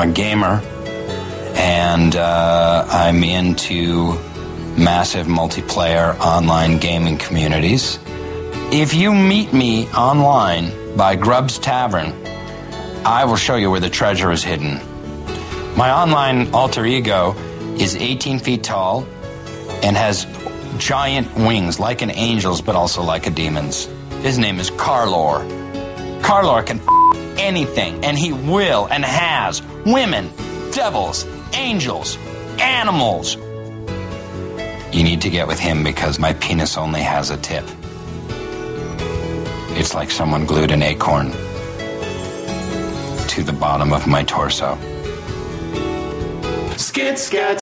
a gamer, and uh, I'm into massive multiplayer online gaming communities. If you meet me online by Grubb's Tavern, I will show you where the treasure is hidden. My online alter ego is 18 feet tall and has giant wings like an angel's, but also like a demon's. His name is Carlor. Carlor can anything, and he will and has women, devils, angels, animals. You need to get with him because my penis only has a tip. It's like someone glued an acorn to the bottom of my torso. Skit scat